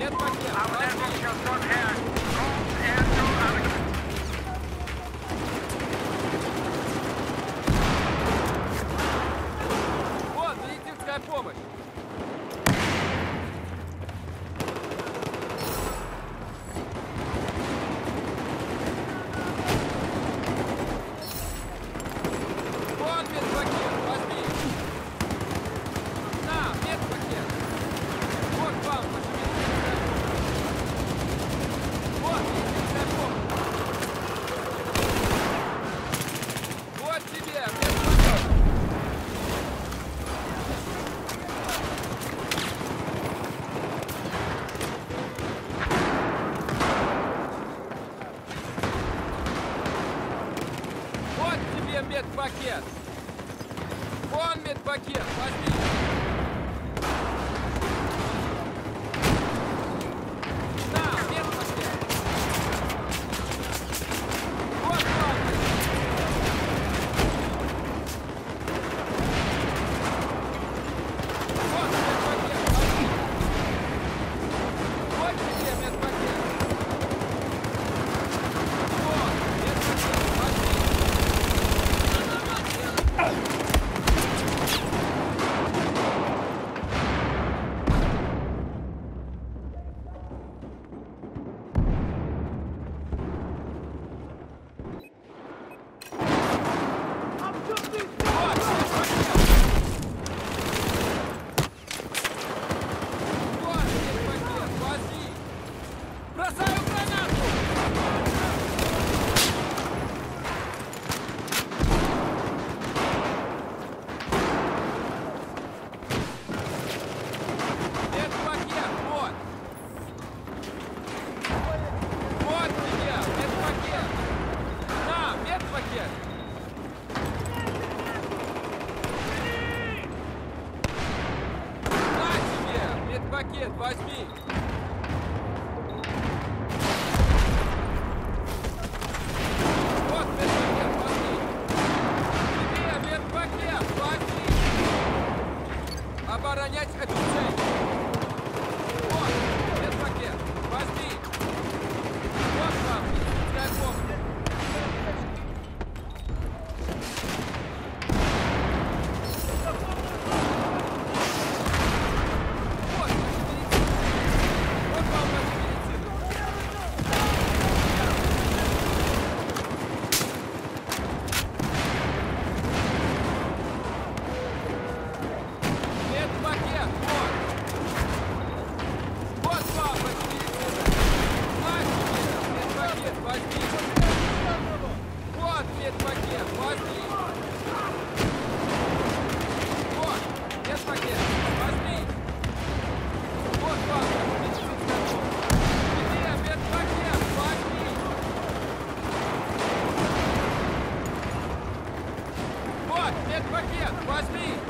Нет пакета. А у нас еще 100 хер. Trust me!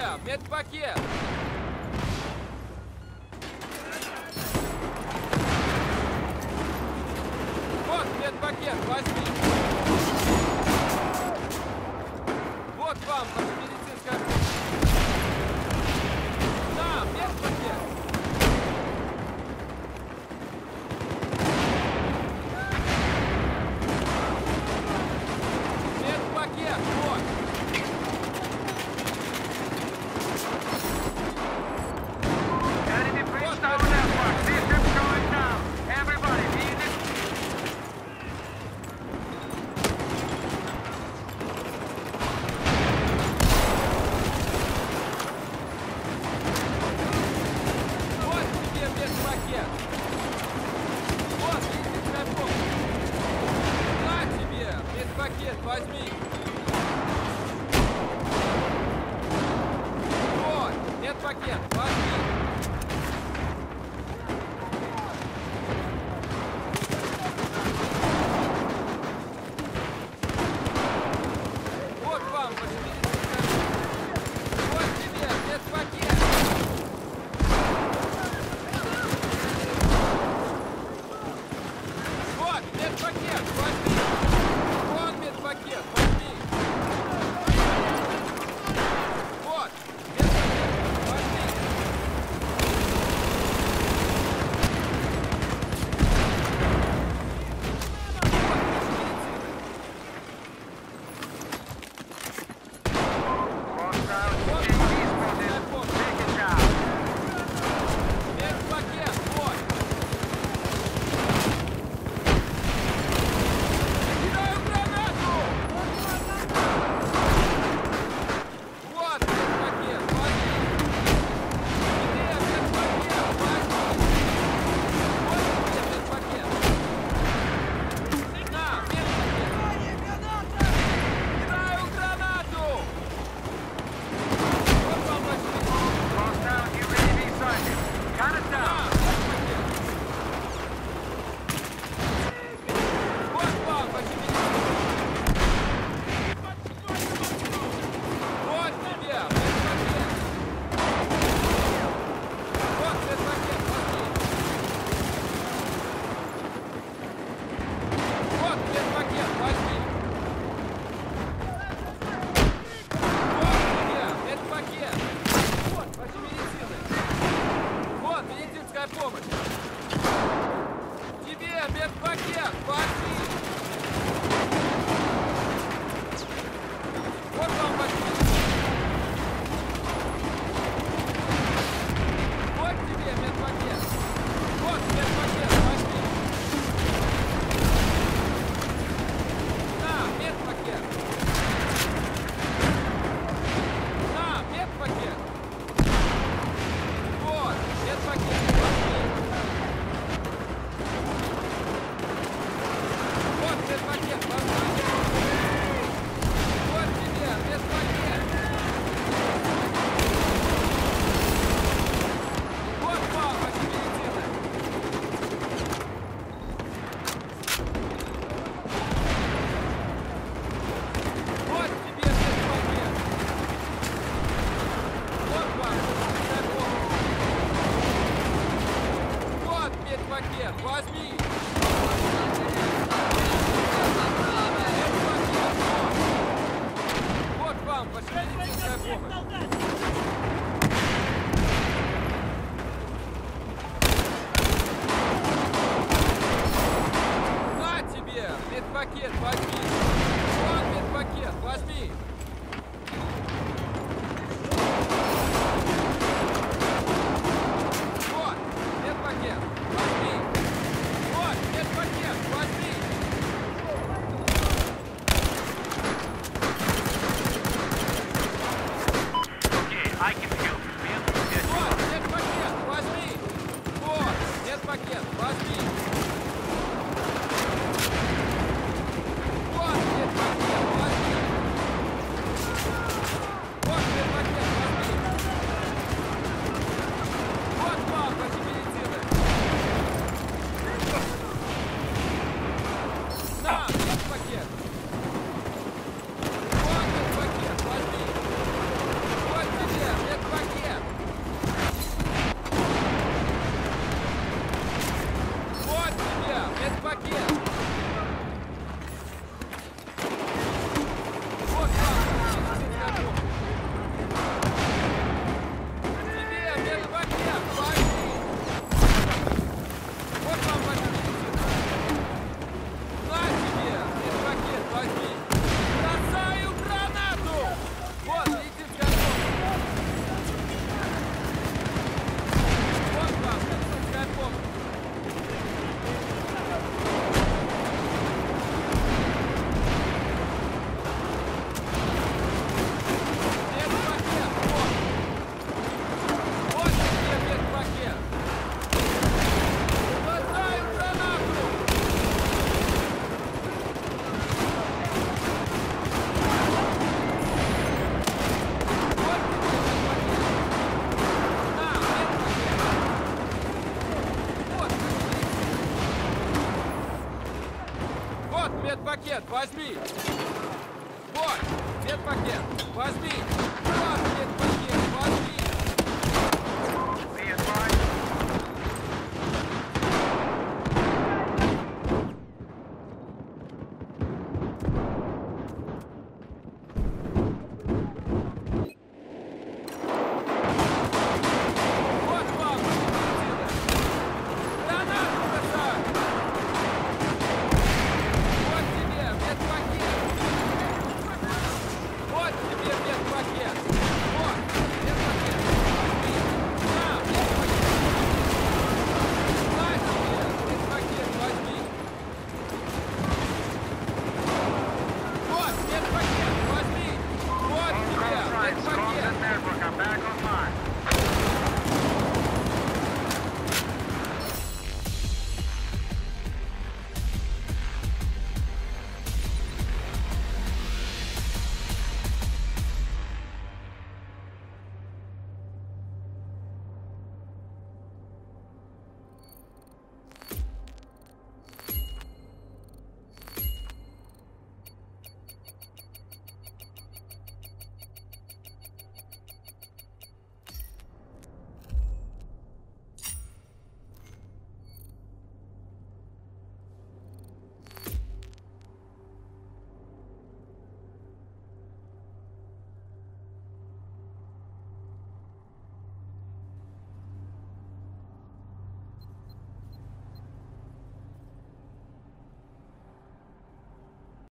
себя! Медпакет! Вот медпакет, возьми! Свет, возьми! Вот! Нет пакет, возьми! Медпакет, возьми. Вот, медпакет, возьми. Вот медпакет.